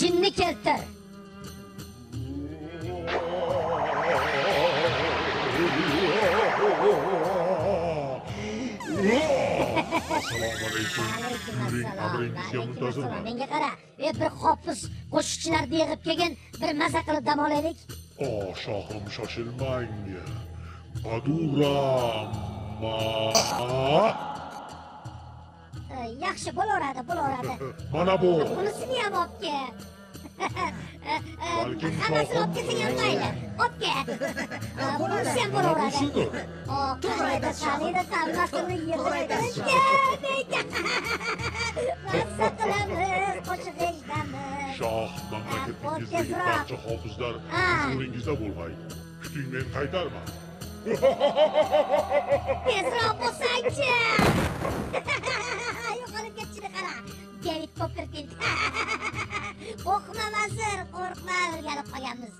jinni keltir. Assalomu alaykum. Menga qara? E bir hofiz qo'shiqchilarni yig'ib kelgan bir maza qilib dam olaylik. O shohim shoshilmang. Badura ma yaxshi bo'laveradi bo'laveradi. Mana bu. Bunisini ham olib kel balkim hammasini olib kelsang ham mayli olib kel bunisi ham bo'laveradi. shundir. To'g'ri aytasiz hammasini maqsad qilamiz qo'shiq eshitamiz shoh mamlakatingizdagi barcha hofizlar huzuringizda bo'lg'ay kuting men qaytarman tezroq bo'lsangchi? devik bo'lib kirib ketdi qo'rqma vazir qo'rqma o'rganib qolganmiz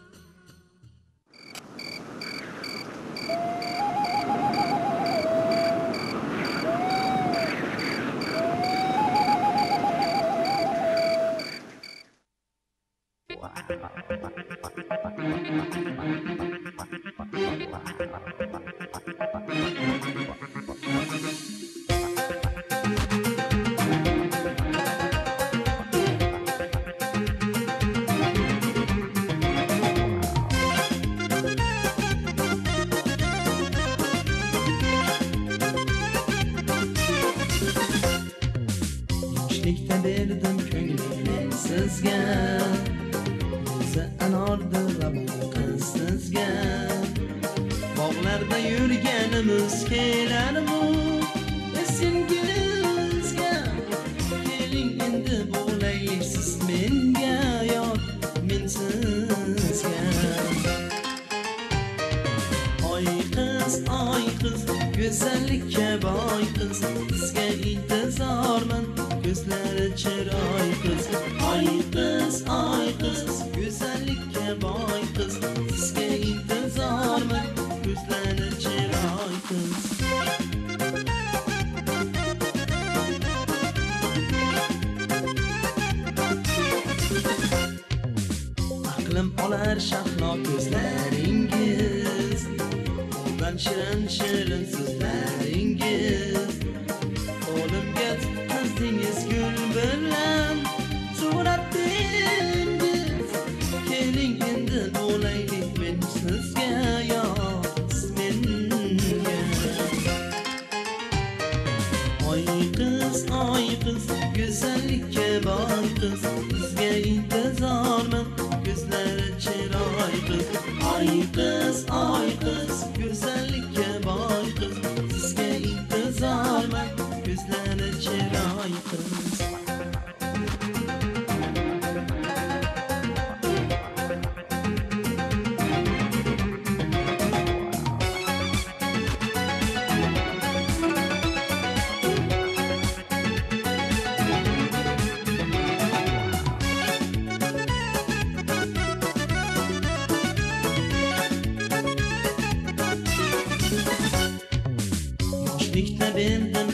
Thank. Ich bin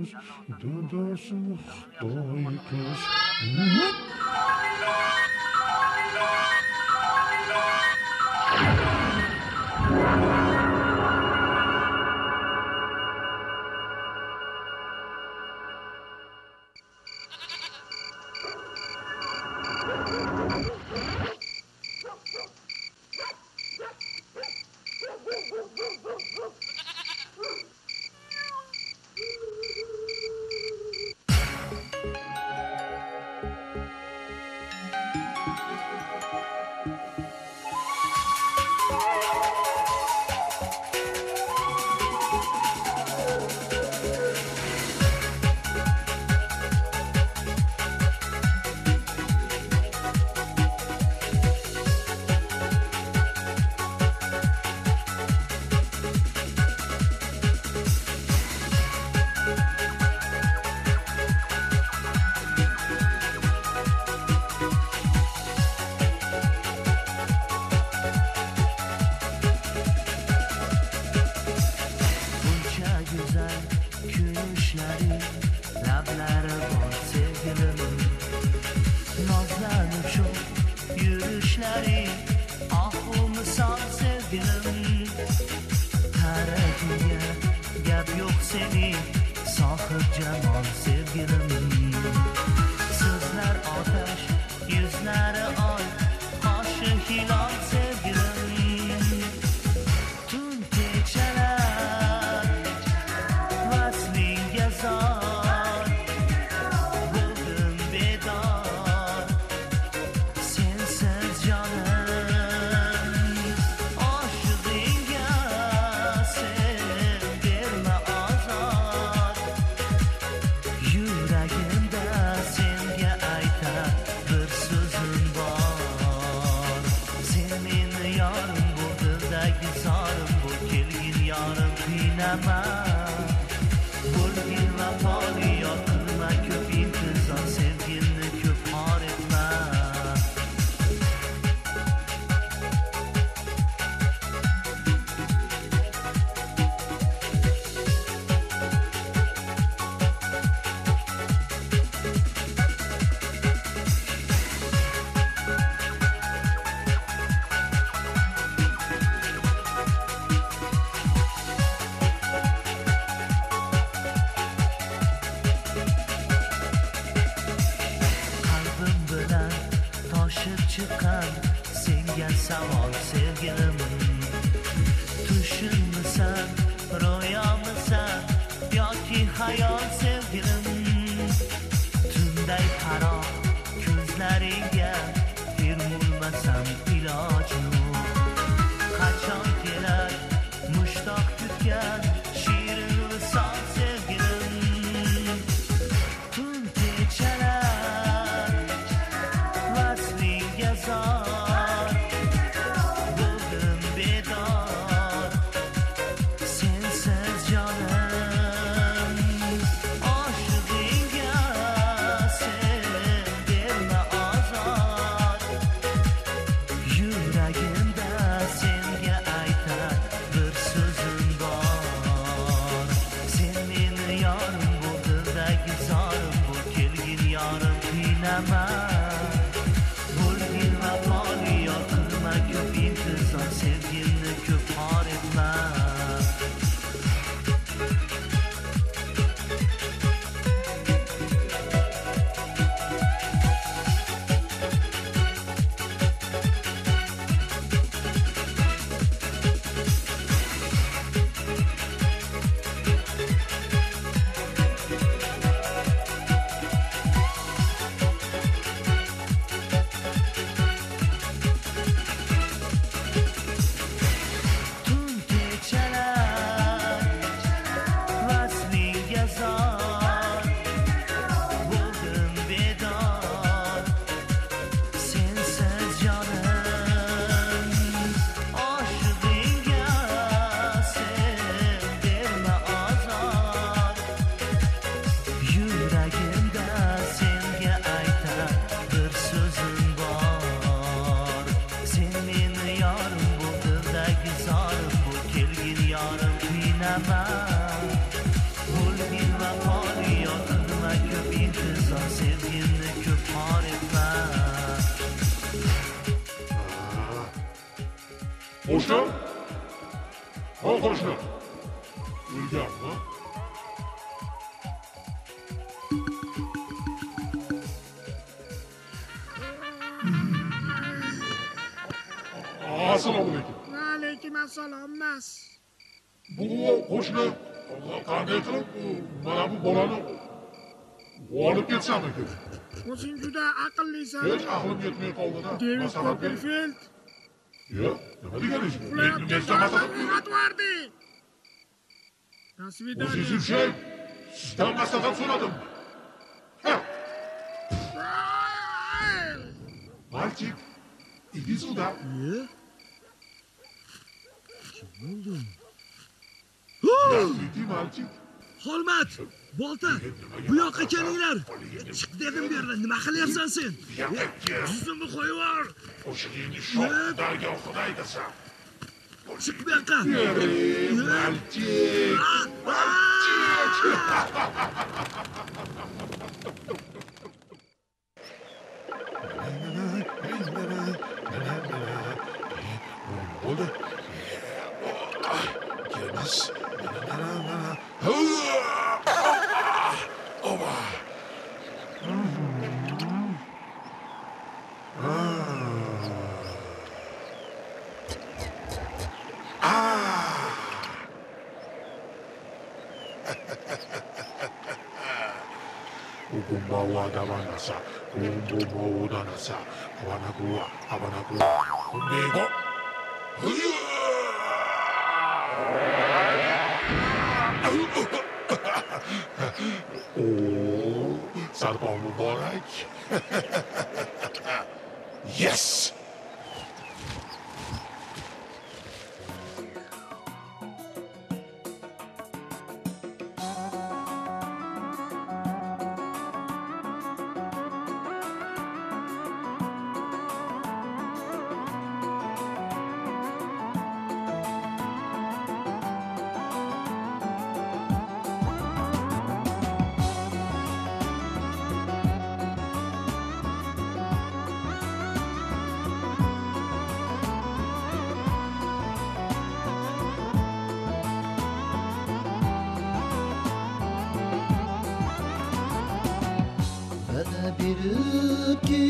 Daikas, Daikas, Daikas. Tunday qaro ko'zlariga termulmasam assalomu alaykum alaykum assalom mas bu qo'shni qanday qilib mana bu bolani olib ketsamikin o'zing juda aqllisan hech aqlim yetmay qoldida devid maslahat ber kopperfild yo'q nima deganingiz men uxlayotgan nechta maslahat uyg'otvordi до o'zingiz свидания shay sizdan maslahat so'radim Ha, мальчик иди сюда Здравствуйте, Мальчик. Xolmat, Bolta, bu yoqqa kelinglar. Chiq dedim bu yerdan. Nima qilyapsan sen? Yuzingni. Yuzimni qo'yib yubor. Qo'shig'ingni shoh daryo xudo aytasan. Chiq bu yoqqa. Ey, Мальчик. Ah, ah. Danasa, Kumbo Danasa, Wanagua, Yes. öptü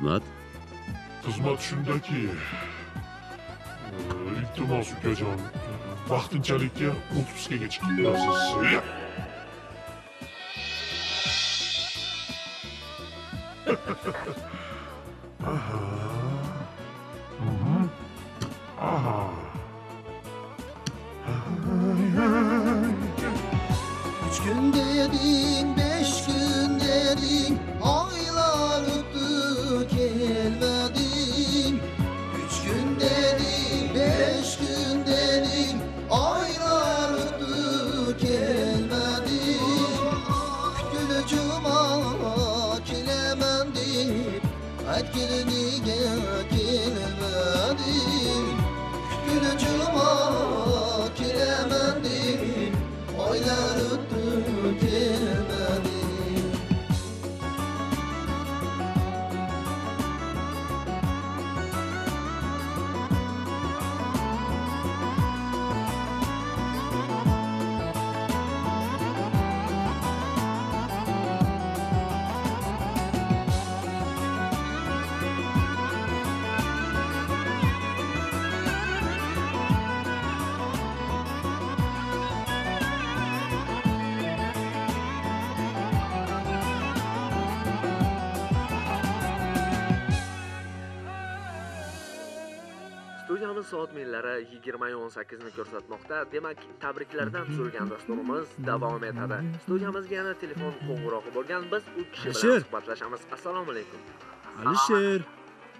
xizmat Xizmat shundaki, e, iltimos ukajon, e, vaqtinchalikka otpuskaga chiqib turasiz. soat millari 20:18 ni ko'rsatmoqda. Demak, tabriklardan tuzilgan dasturimiz davom etadi. Studiyamizga yana telefon qo'ng'irog'i bo'lgan. Biz u kishi bilan suhbatlashamiz. Assalomu alaykum. alisher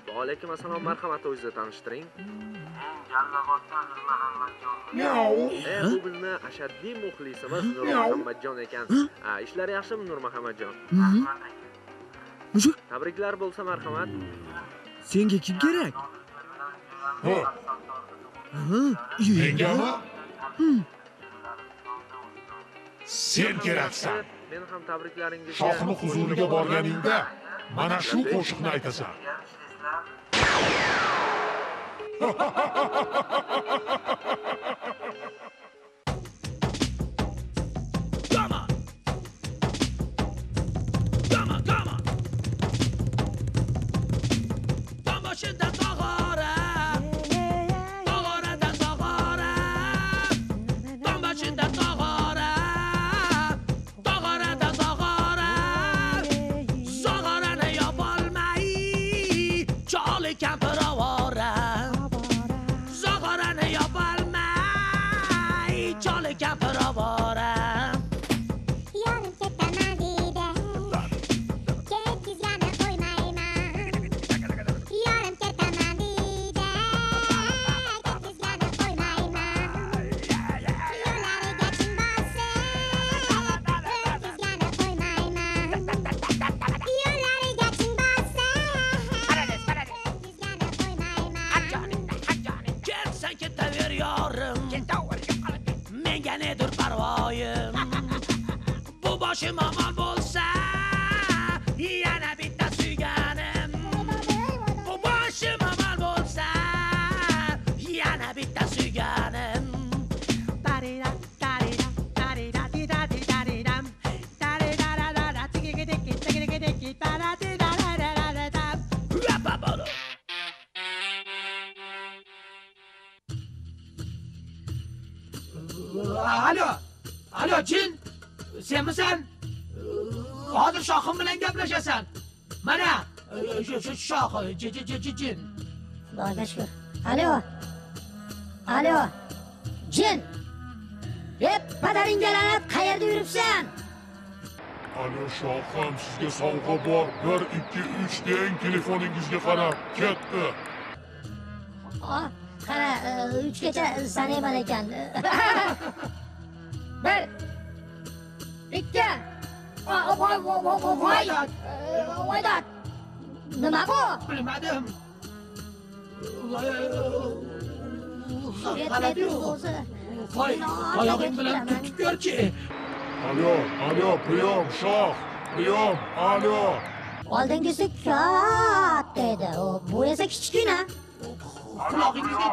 Va alaykum assalom. Marhamat, o'zingizni tanishtiring. E, bu bizni ashaddiy muxlisimiz Nur Muhammadjon ekan. Ha, ishlar yaxshimi Nur Muhammadjon? Mushu Tabriklar bo'lsa marhamat. senga kim kerak Ha, Uyingga mengami? Sen keraksan. Men ham tabriklaringizga Shohni huzuriga borganingda mana shu qo'shiqni aytasan. Yorim Bu boshim omon shu shu shoh ji- ji- ji- ji- jin Xudoga shukur. Alo. Alo. jin ey padaringga la'nat qayerda yuribsan alo shohim sizga sovg'a bor. Bir ikki uch deng telefoningizga qarab ketdi. Oh, qara e, uchgacha sanayman ekan bir ikki voy voy voy voy voy Voydod. E, voydod nima bu bilmadim yetmaydi o'zi Qoy, oyog'ing bilan tutib ko'rchi alo alo priyom shoh priyom alo oldingisi katta edi bu esa kichkina qulog'ingizga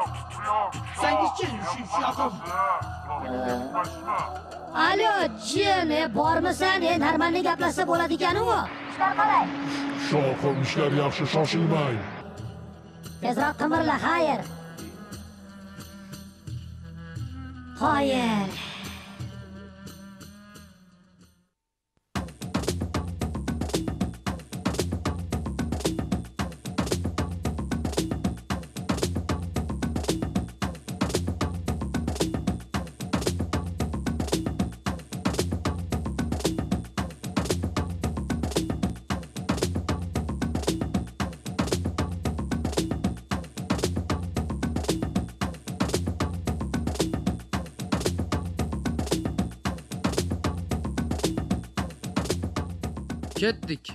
tutsangizchi shohim alo jin e bormisan e normalniy gaplashsa bo'ladiganu u ishlar qalay shohim ishlar yaxshi shoshilmang. Tezroq qimirla xayr xoyir ketdik.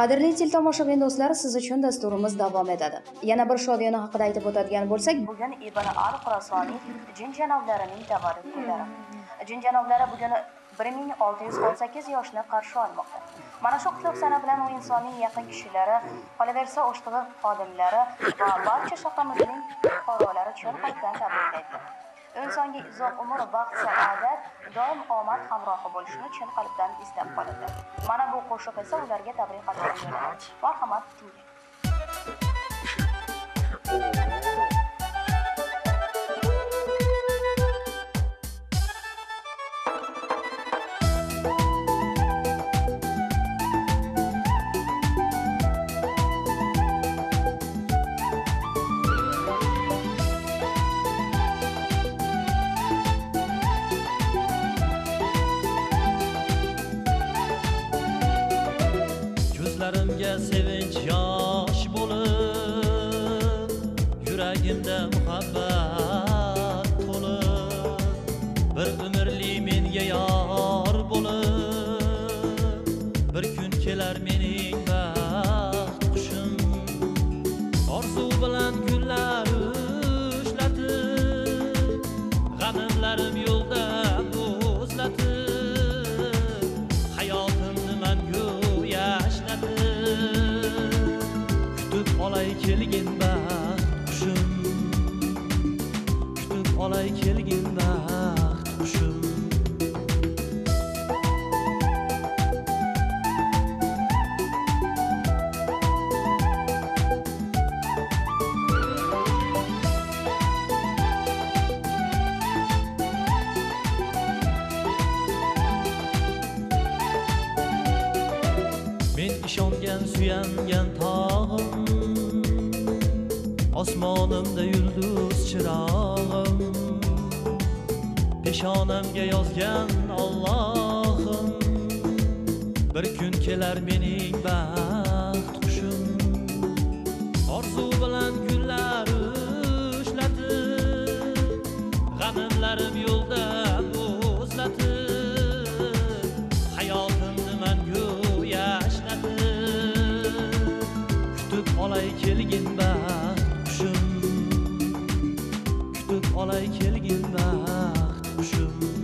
Qadrli teletomoshabin do'stlar siz uchun dasturimiz davom etadi. Yana bir shodiyona haqida aytib o'tadigan bo'lsak bugun ibn al qurasoniy jin janoblarining tavallud kunlari jin janoblari bugun 1618 yoshni qarshi olmoqda. Mana shu qutlug' sana bilan u insonning yaqin kishilari qolaversa oshtig'i xodimlari va barcha shahrimizning fuqarolari chin qalbdan tabriklaydi insonga uzoq umr baxt saodat doim omad hamrohi bo'lishini chin qalbdan istab qoladi. Mana bu qo'shiq esa ularga tabrik yo'lladi marhamat tinglang kun kelar mening baxt qushim orzu bilan gullar ushlatib g'animlarim yo'lda bo'zlatib hayotimni mangu yashnatib kutib olay kelgin baxt qushim kutib olay kelgin baxt qushim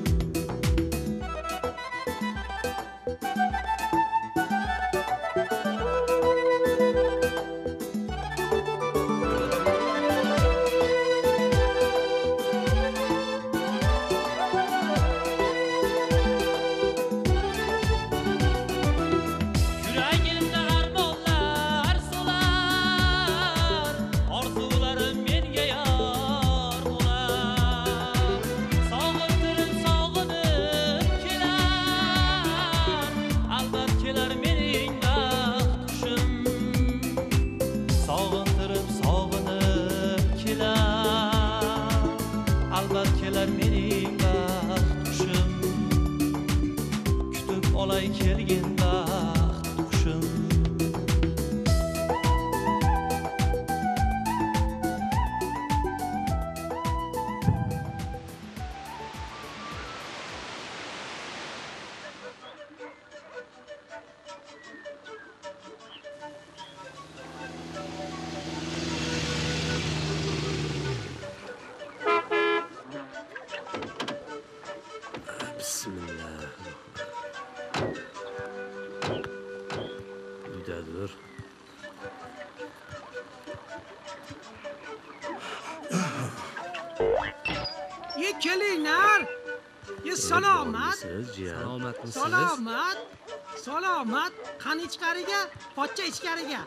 qani ichkariga pochcha ichkariga.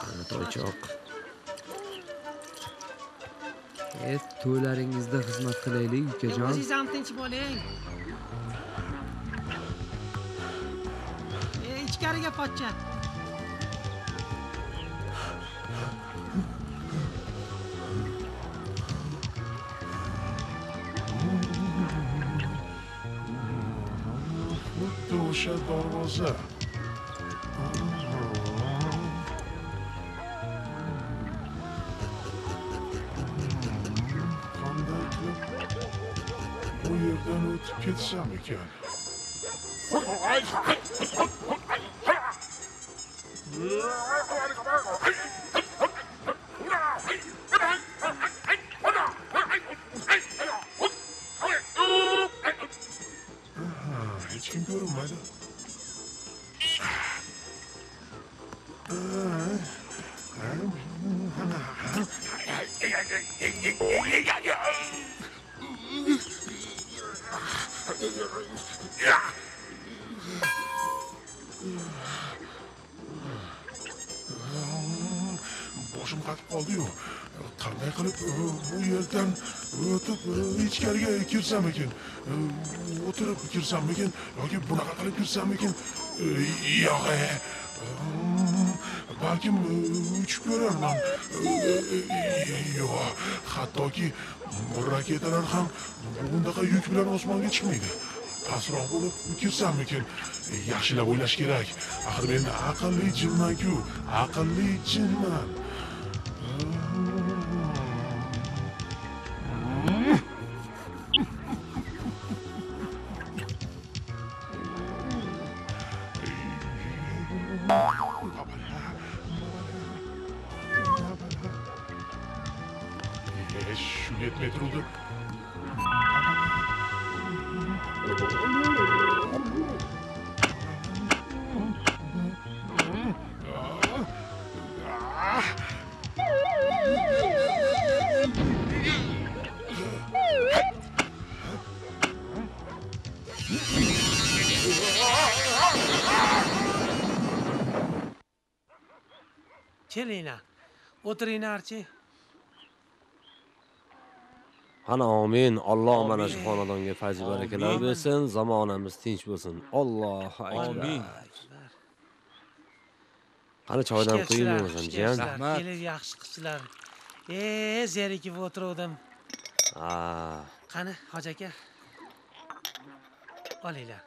Qani toychoq. E, to'ylaringizda xizmat qilaylik ukajon. o'zingiz ham tinch bo'ling. E ichkariga pochcha o'sha darvoza qanday qilib bu yerdan o'tib ketsam ekan ichkariga kirsam e, o'tirib kirsammikin yoki bunaqa qilib kirsammikin e, yo'q e, mm, balkim uchib ko'rarman. Yo'q hattoki raketalar ham bunaqa yuk bilan osmonga chiqmaydi. Pastroq bo'lib kirsammikin yaxshilab o'ylash kerak. Axir men aqlli jinmanku aqlli jinman. Kelinglar o'tiringlarchi Ana amin. Alloh mana shu xonadonga fayz barakalar bersin, zamonamiz tinch bo'lsin. Allohu akbar. Amin. Qani choydan Xush bo'lsin, jiyan. kelibsizlar. kelib yaxshi qilibsizlar e zerikib o'tiruvdim Ha. qani hoji aka olinglar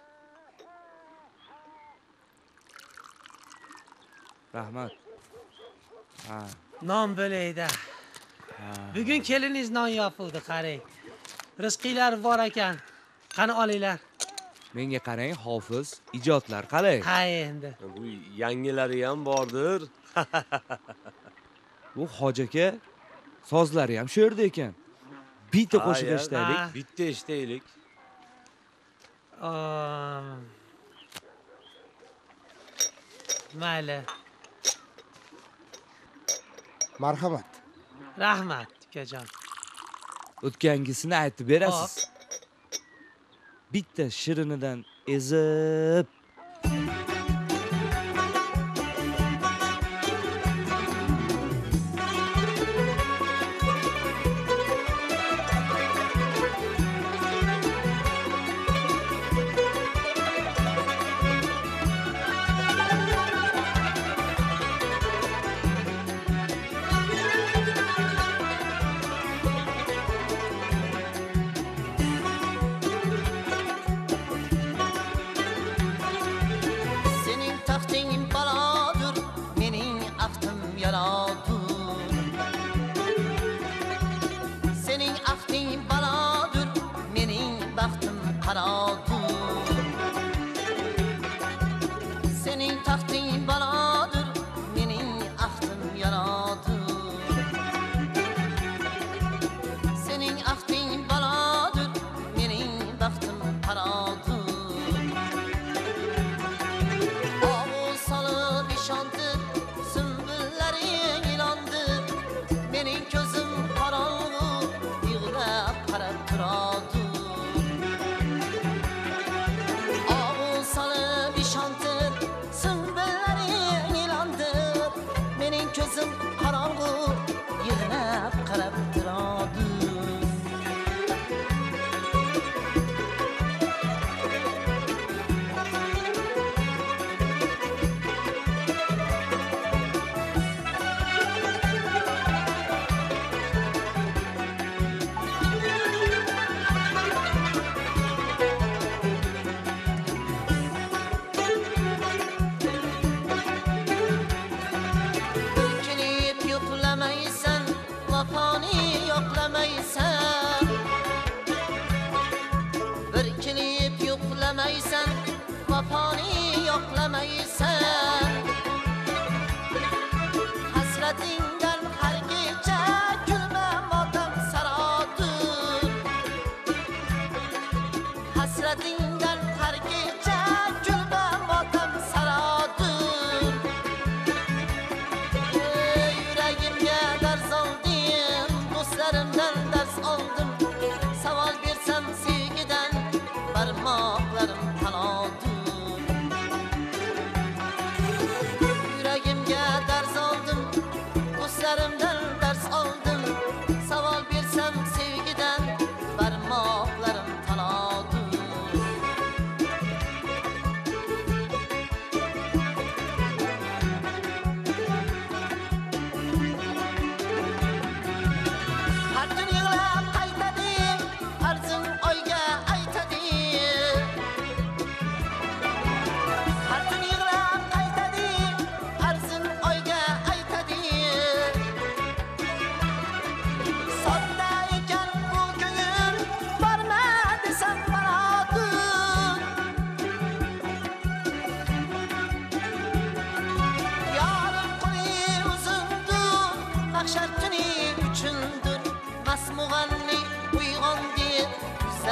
Rahmat. Ha, non bo'layda ha. bugun keliningiz non yopildi qarang rizqinglar bor ekan qani olinglar Menga qarang, hofiz, ijodlar qalay? ha endi Bu yangilari ham bordir. Bu hoji aka sozlari ham shu yerda ekan. Bitta qo'shiq eshitaylik. Bitta eshitaylik. Mayli marhamat. Rahmat ukajon. O'tgangisini aytib berasiz. Bitta shirinidan ezib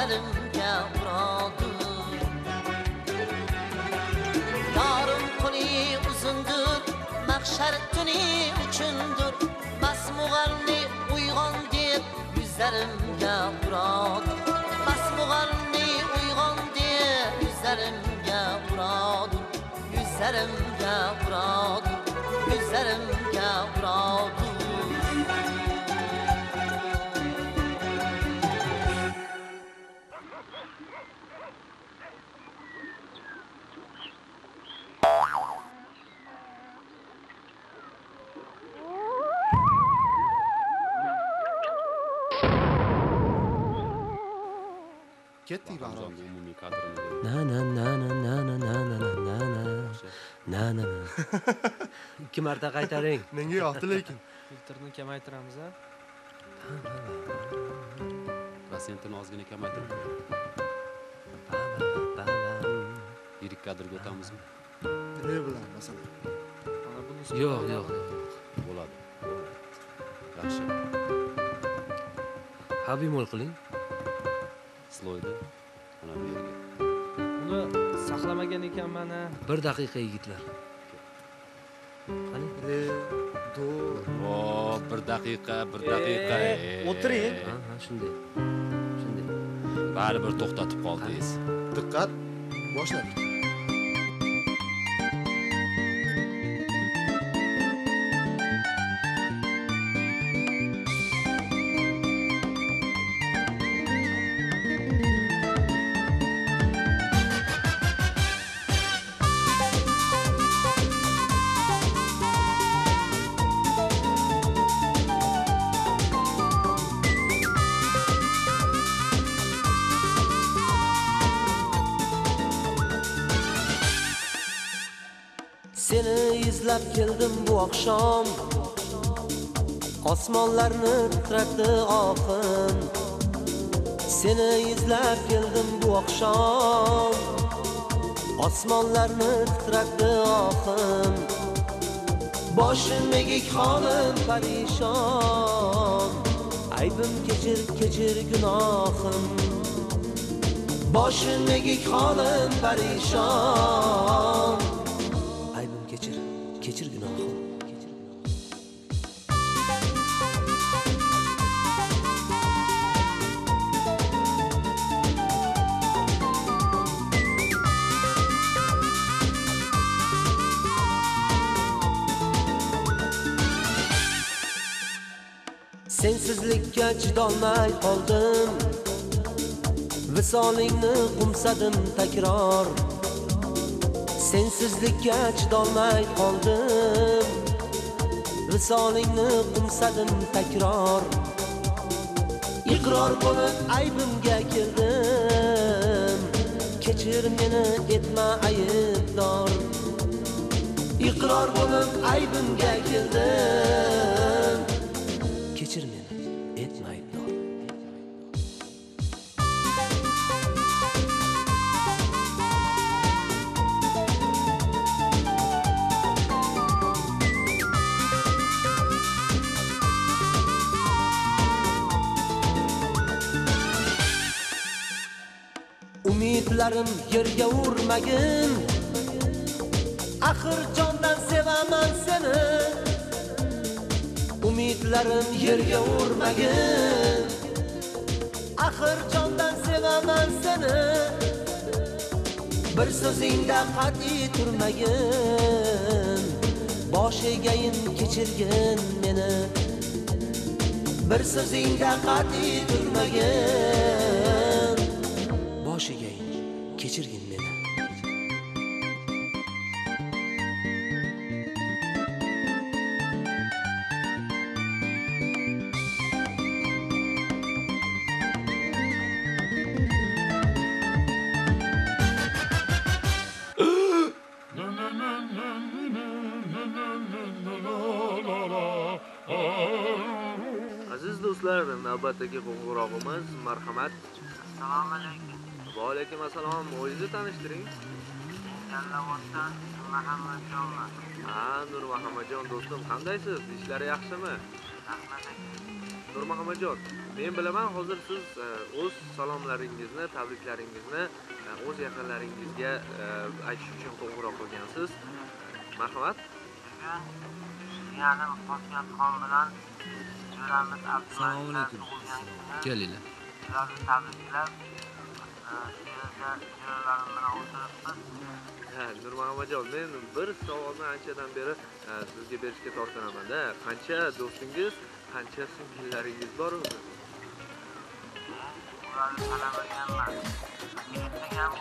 hayalimga murodur tuni uchundir masmug'alni uyg'on deb yuzlarimga urodur ketdik bahrom Na na na na na na na na na na na na na na ikki marta qaytaring menga yoqdi lekin filtrni kamaytiramiz a protsentini ozgina kamaytirib yirik kadrga o'tamizmi nima bilan masalan mana buni yo'q yo'q bo'ladi yaxshi ha bemalol qiling sloyda mana bu yerga. Uni saqlamagan ekanman a bir daqiqa yigitlar. Qani re do o bir daqiqa bir daqiqa. E, e. o'tiring. ha ha shunday. Shunday. Baribir to'xtatib qoldingiz. Diqqat. Boshladik izlab keldim bu oqshom. Osmonlarni titratdi oqin Seni izlab keldim bu oqshom. Osmonlarni titratdi oqin boshim egik holim parishon. Aybim kechir kechir gunohim. Boshim egik holim parishon. Sensizlikka chidolmay qoldim. Visolingni qumsadim takror. Sensizlikka chidolmay qoldim. Visolingni qumsadim takror. Iqror bo'lib aybimga keldim kechir meni etma aybdor iqror bo'lib aybimga keldim ko'zlarim yerga urmagin. Axir jondan sevaman seni. Umidlarim yerga urmagin. Axir jondan sevaman seni. Bir so'zingda qat'iy turmagin. Bosh egayin kechirgin meni. Bir so'zingda qat'iy turmagin. Aziz do'stlar navbatdagi qo'ng'irog'imiz marhamat. Assalomu alaykum. Va alaykum assalom. O'zingizni tanishtiring. Kallavoddan muhammadjonman ha do'stim qandaysiz? Ishlar yaxshimi? Nur muhammadjon men bilaman hozir siz e, o'z salomlaringizni tabriklaringizni e, o'z yaqinlaringizga e, aytish uchun qo'ng'iroq qilgansiz. Marhamat jiyanim Qosimxon bilan jo'ramiz assalomu alaykum kelinglar ularni tabriklab jo'ralarim bilan o'tiribmiz Ha, nur muhammadjon men bir savolni anchadan beri e, sizga berishga tortinamanda qancha do'stingiz qancha singillaringiz bor o'zi? Ularni tanamaganman ertaga ham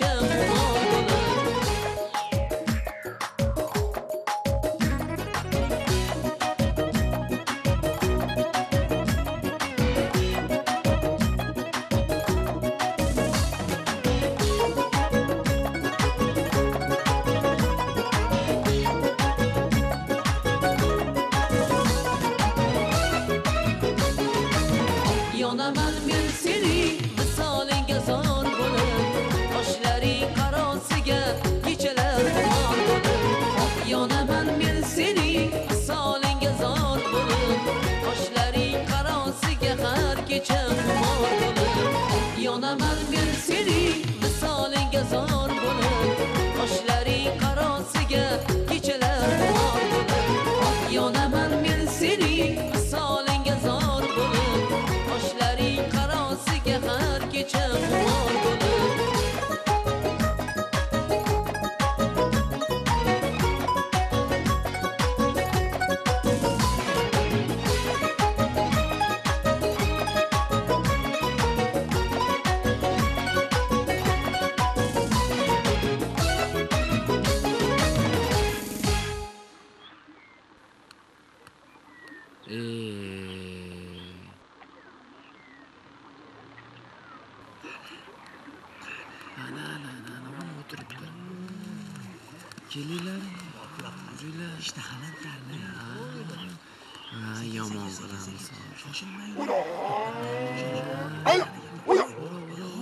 掩护我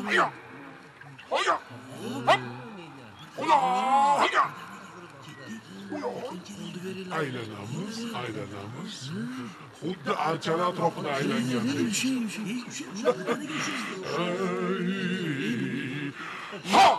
Haya. Haya. Hop. Ula. Haya. Aylanamiz, aylanamiz. Xuddi archala atrofida aylangandek. Ha!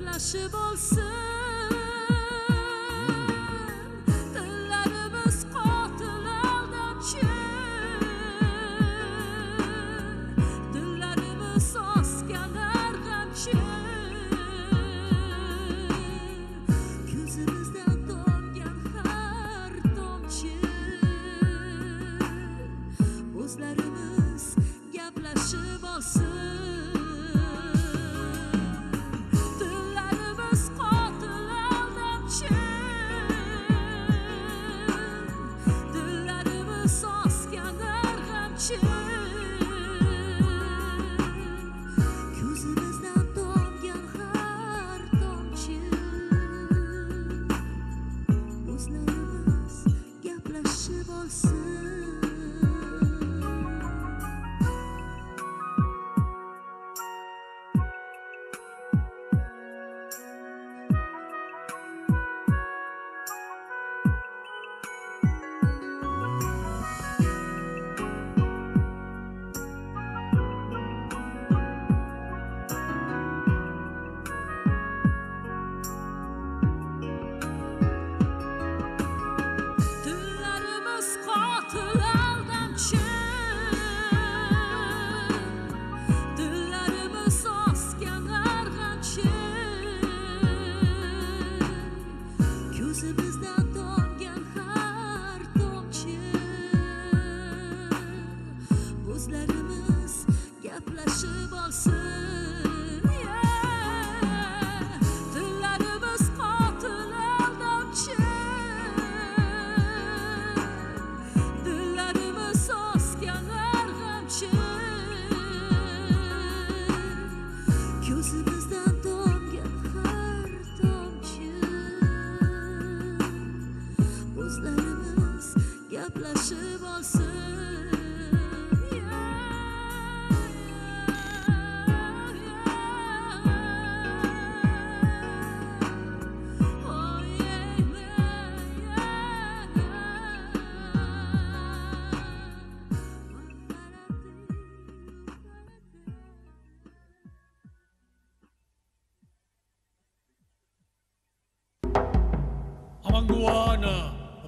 Ablaşıp olsun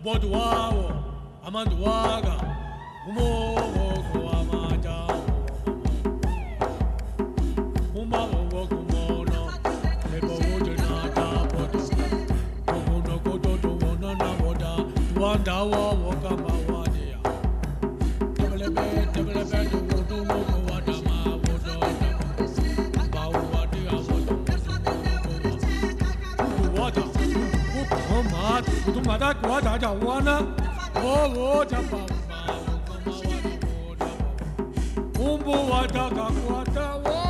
bodwawo amandwaga umowoko wamatawo umawowoko na boda wanda tuwandawowo 普通话在国外咋叫我呢我我叫爸爸我爸爸我的我家我不我的港我的我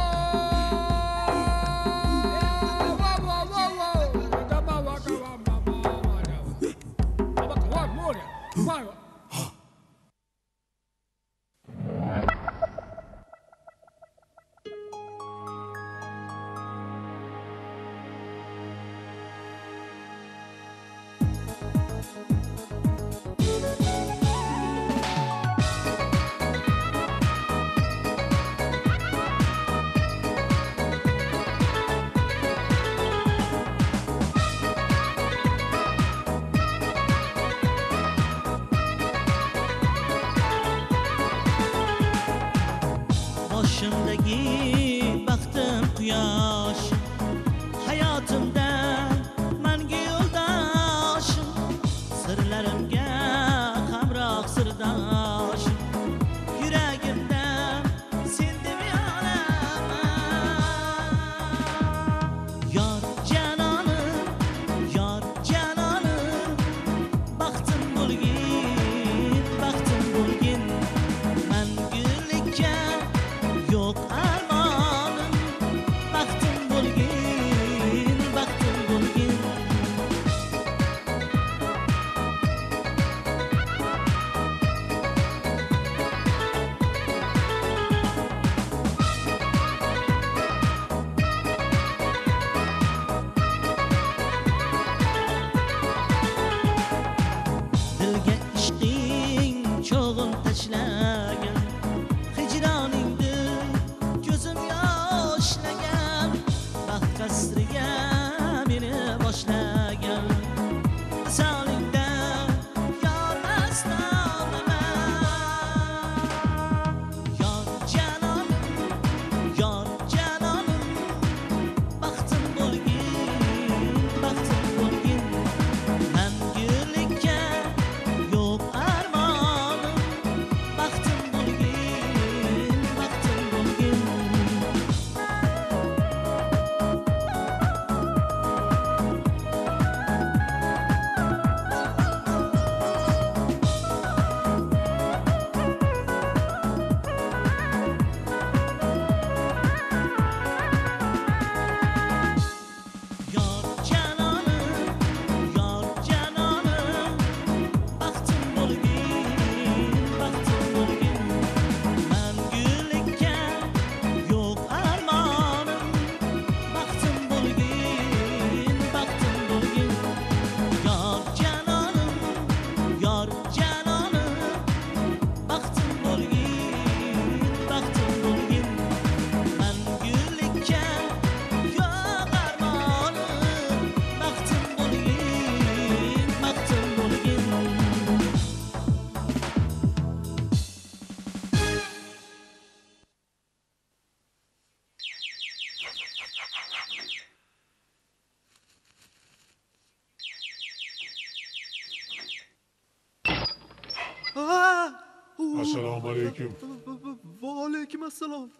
assalom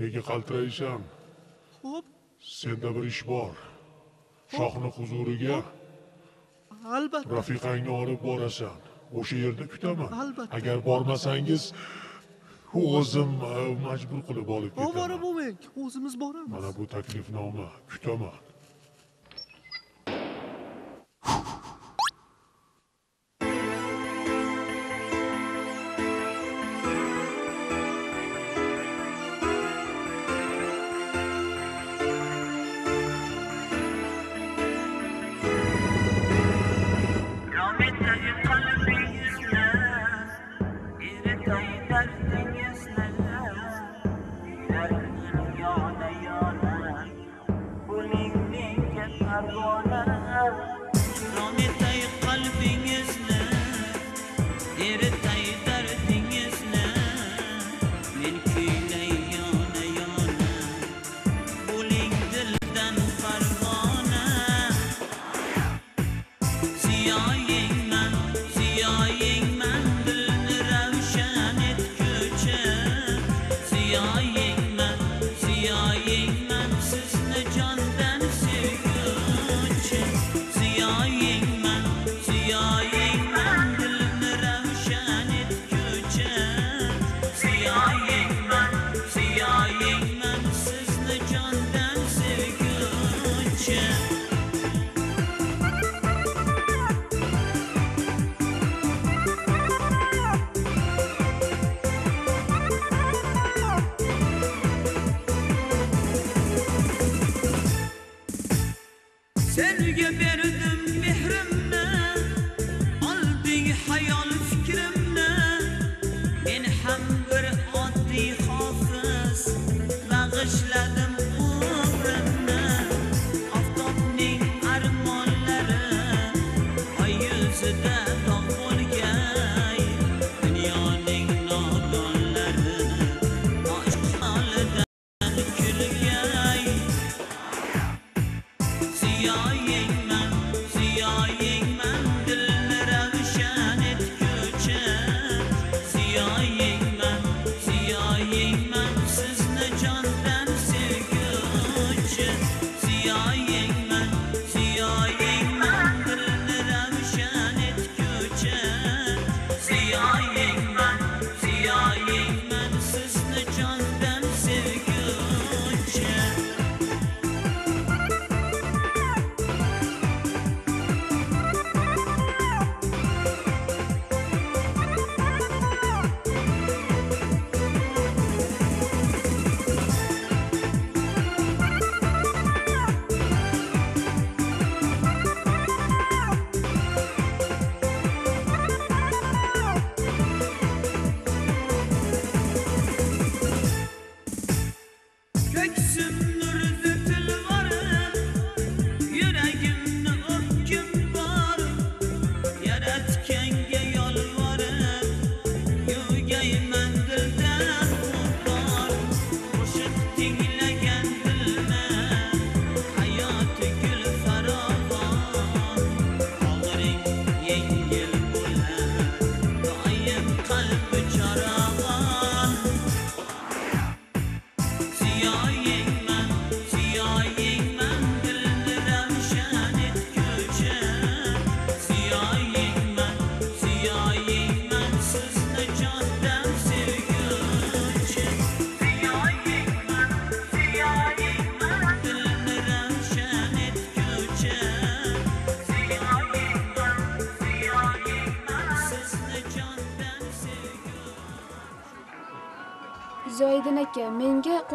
nega qaltiraysan ho'p senda bir ish bor shohni huzuriga albatta rafiqangni olib borasan o'sha yerda kutaman. Albatta. agar bormasangiz o'zim e, majbur qilib olib ovora ketaman bo'lmang. O'zimiz boramiz. Mana bu taklifnoma. Kutaman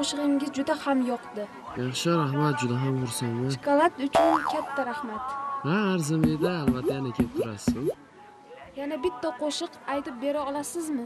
qo'shig'ingiz juda ham yoqdi. Yaxshi rahmat juda ham xursandman. Shokolad uchun katta rahmat. Ha arzimaydi albatta yana kelib turasiz. Yana bitta qo'shiq aytib bera olasizmi?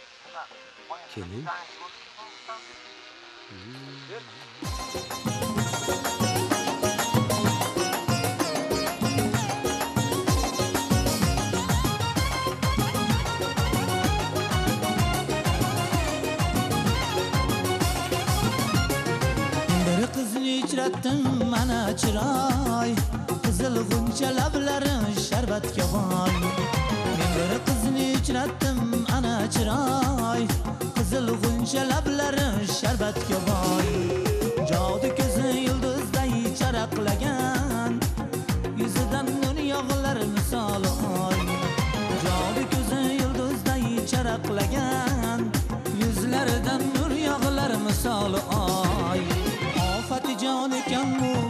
Kelin. Bir qizni uchratdim mana chiroy qizil g'uncha lablarim sharbatga boy men bir qizni uchratdim chiroy qizil g'uncha lablari sharbatga boy. Jodi ko'zi yulduzday charaqlagan yuzidan nur yog'ilar misol oy. Jodi ko'zi yulduzday charaqlagan yuzlaridan nur yog'ilar misol oy. Ofati jon ekan bu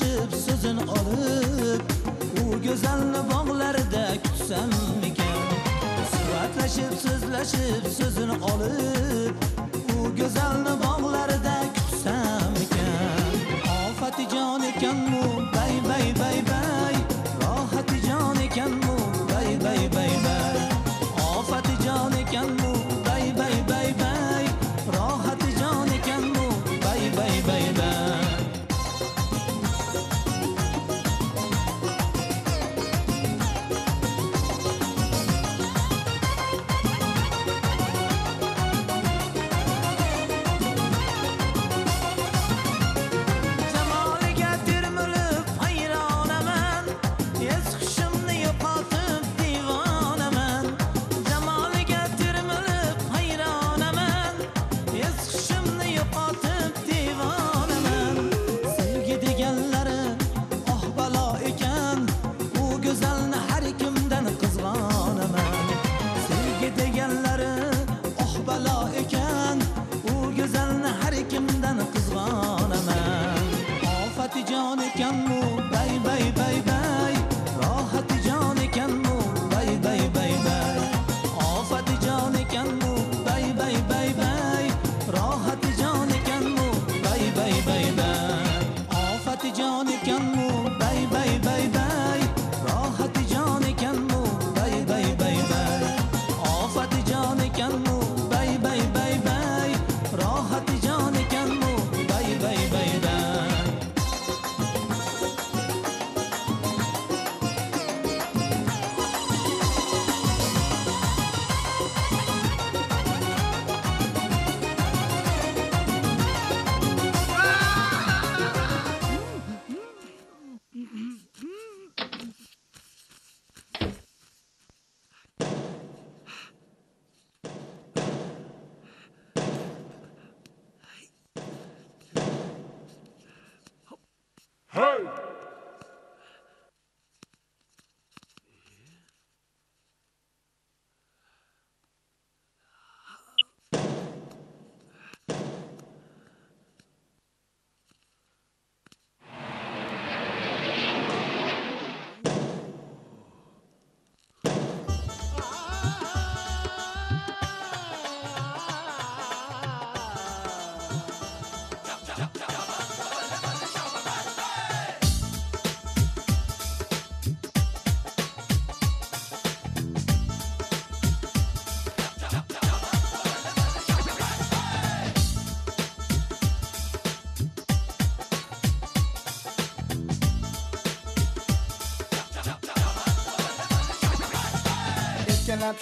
adashib so'zin olib u go'zalni bog'larida kutsam ekan. Suhbatlashib so'zlashib so'zin olib u go'zalni bog'larida kutsam ekan. Ofatijon ekanmu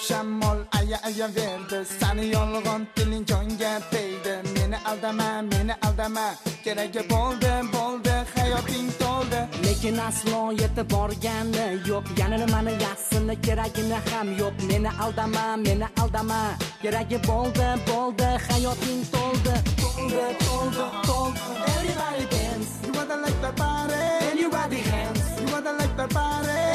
Shamol. aya ayaverdi sani yolg'on tiling jonga tegdi. Meni aldama meni aldama keragi bo'ldi bo'ldi hayoting to'ldi. Lekin aslo yetib borgani yo'q yana nimani yaxsini keragini ham yo'q. Meni aldama meni aldama keragi bo'ldi bo'ldi hayoting to'ldi. To'ldi to'ldi to'ldi. Everybody dance. You wanna like the party anybody hands you wanna like the party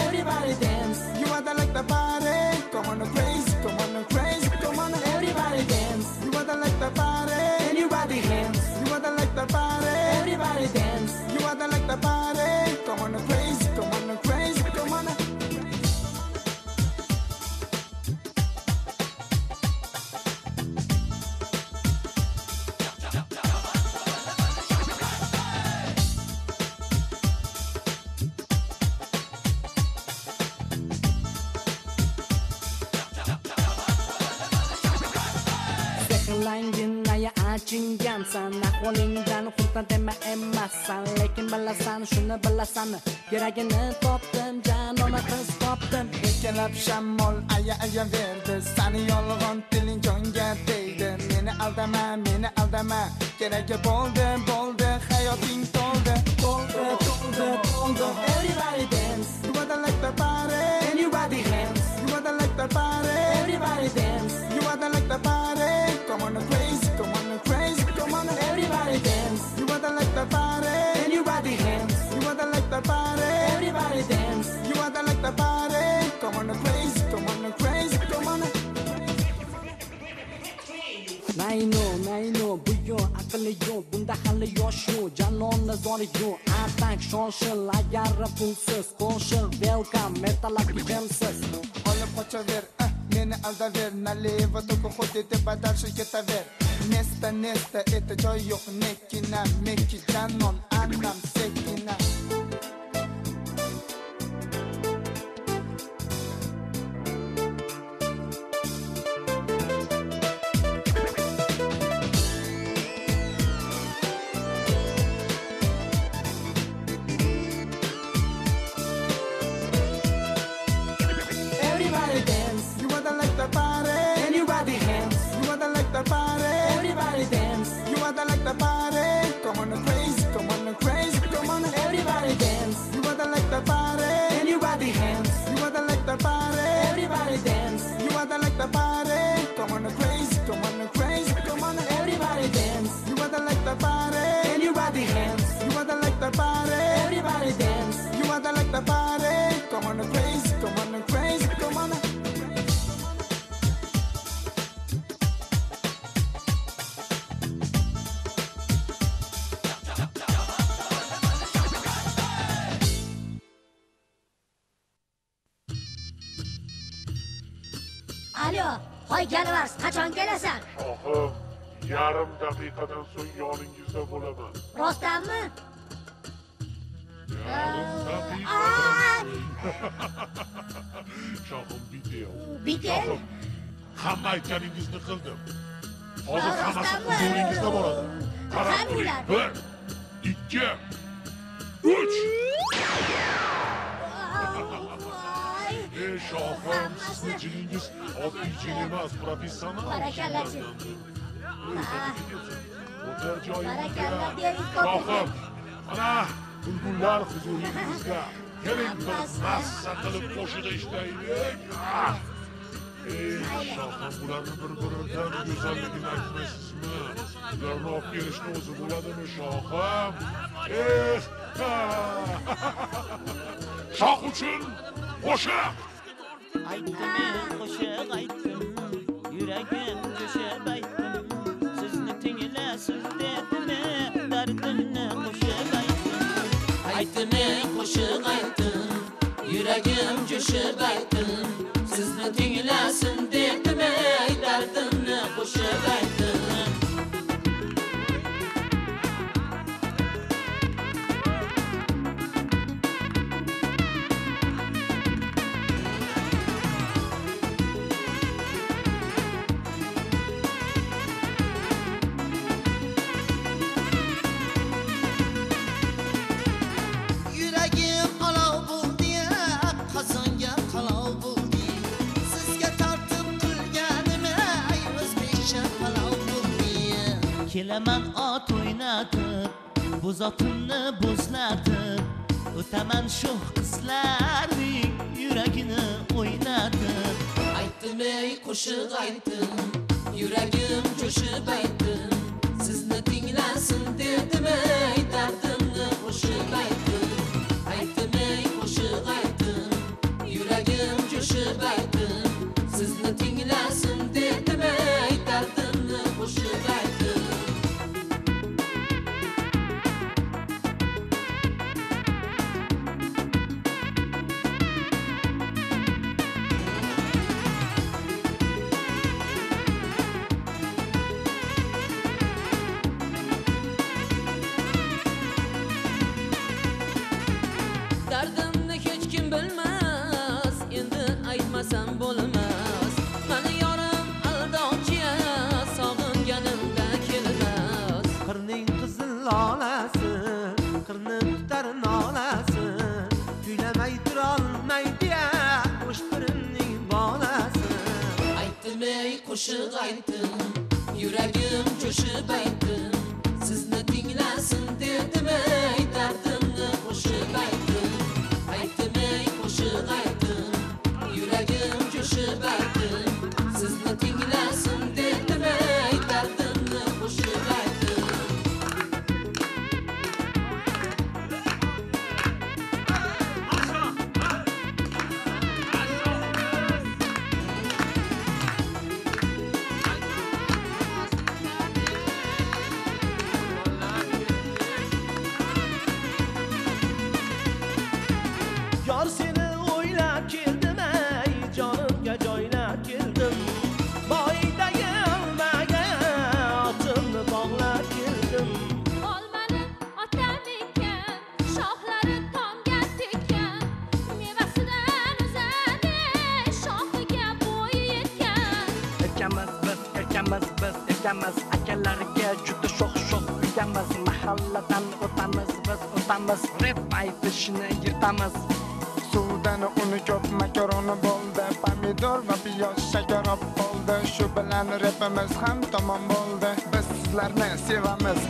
bilasanmi yuragini topdim janona qiz topdim. Erkalab shamol aya aya berdi sani yolg'on tiling jonga tegdi. Meni aldama meni aldama keragi bo'ldi. yo bunda hali yosh yo janonda zori yo atak shoshil agarra pulsiz qo'shiq belka metalaki jemsiz olib qochaver ah, meni aldaver nalevo toko xuddi deb ты подальше кetaver nesta место это joy yo'q nekina meki janon anam sekina. barakallashin barakalla dering ko'paysin ana bulbullar huzuringizga keling bir massa qilib qo'shiq eshitaylik shohim bularni bir biridan go'zalligini aytmaysizmi ularni olib kelishni o'zi bo'ladimi shohim eh shoh uchun qo'shiq aytdimi qo'shib aytdim sizni tinglasin dedim ey dardimni qo'shib aytdim kelaman ot o'ynatib bo'zotimni bo'zlatib o'taman shu qizlarning yuragini o'ynatib. Aytdim ey qo'shiq aytdim yuragim jo'shib aytdim sizni tinglasin dedim ey dardimni qo'shib aytdim. Aytdim ey qo'shiq aytdim yuragim jo'shib aytdim. repimiz ham tamom bo'ldi. Biz sizlarni sevamiz.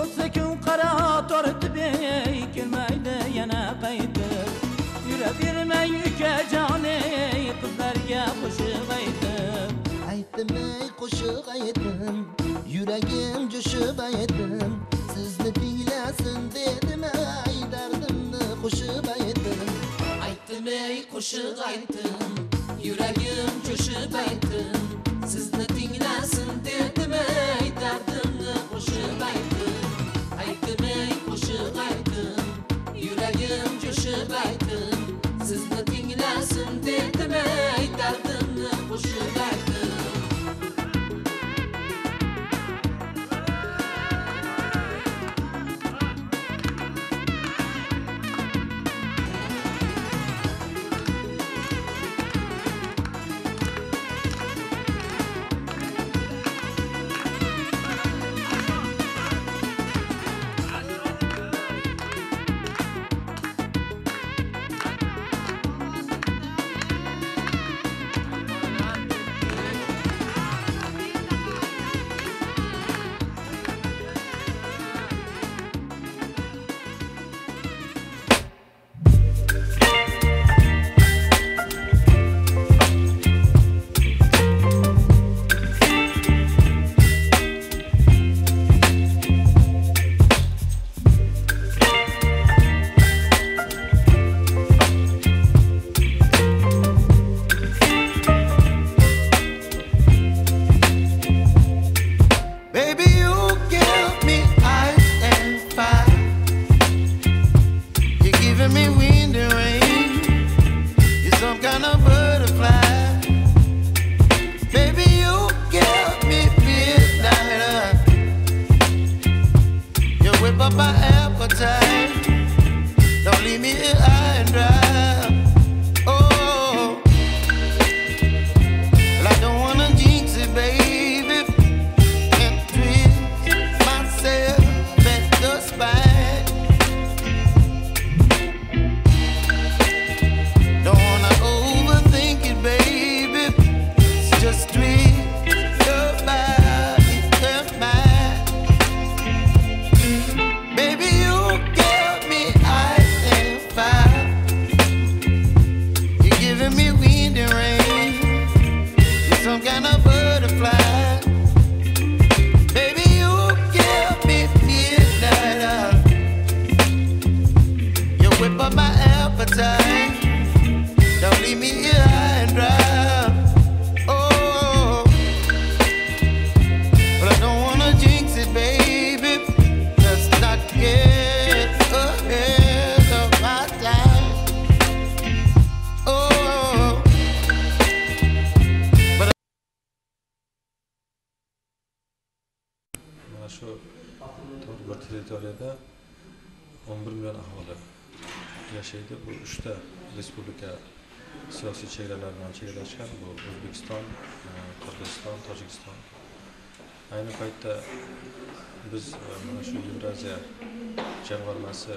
O'tsa kun qaro tortib kelmaydi yana payti. Yuravermang ukajon ey qizlarga qo'shiq aytib aytdim ey qo'shiq aytdim yuragim jo'shib aytdim. Sizni tinglasin dedim ay dardimni qo'shib aytdim. Aytdim ey qo'shiq aytdim yuragim jo'shib aytdim. sadece şey olması